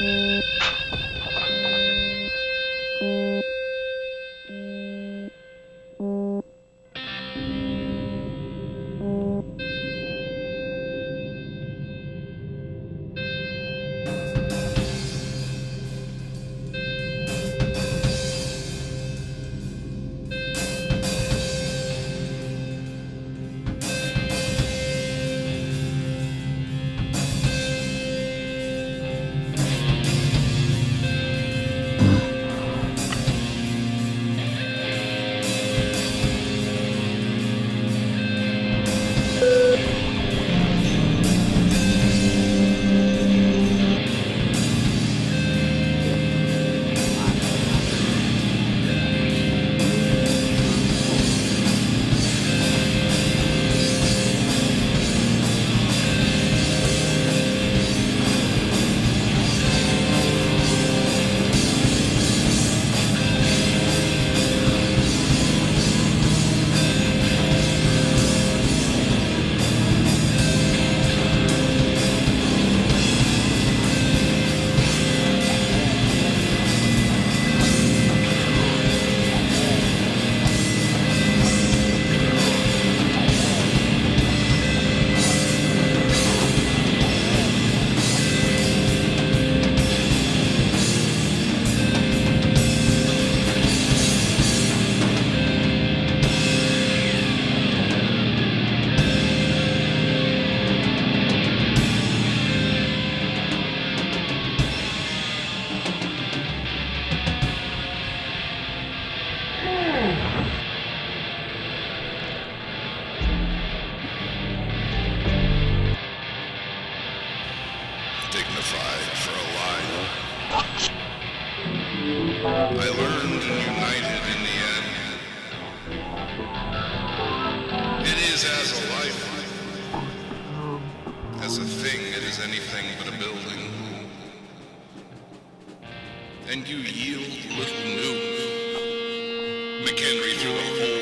Música dignified for a. I learned and united in the end. It is as a life. As a thing, it is anything but a building. And you yield little new. McHenry through the hold